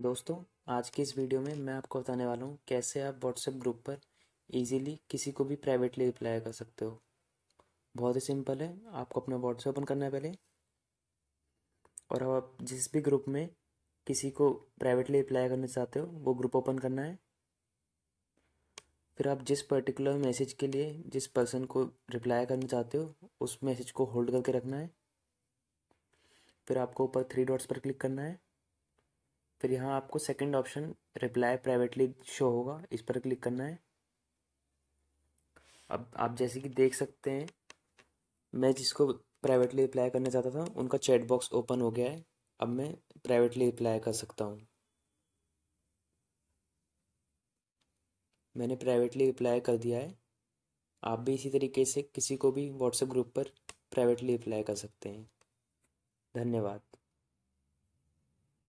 दोस्तों, आज की इस वीडियो में मैं आपको बताने वाला हूँ कैसे आप व्हाट्सएप ग्रुप पर इजीली किसी को भी प्राइवेटली रिप्लाई कर सकते हो। बहुत ही सिंपल है, आपको अपना व्हाट्सएप ओपन करना है पहले। और आप जिस भी ग्रुप में किसी को प्राइवेटली रिप्लाई करना चाहते हो, वो ग्रुप ओपन करना है। फिर आप जिस पर्टिकुलर मैसेज के लिए जिस पर्सन को रिप्लाई करना चाहते हो, उस मैसेज को होल्ड करके रखना है। फिर आपको ऊपर थ्री डॉट्स पर क्लिक करना है। फिर यहाँ आपको second option reply privately show होगा। इस पर क्लिक करना है। अब आप जैसे कि देख सकते हैं, मैं जिसको प्राइवेटली रिप्लाई करना चाहता था, उनका चैट बॉक्स ओपन हो गया है। अब मैं प्राइवेटली रिप्लाई कर सकता हूँ। मैंने प्राइवेटली रिप्लाई कर दिया है। आप भी इसी तरीके से किसी को भी व्हाट्सएप ग्रुप पर प्राइवेटली अप्लाई कर सकते हैं। धन्यवाद।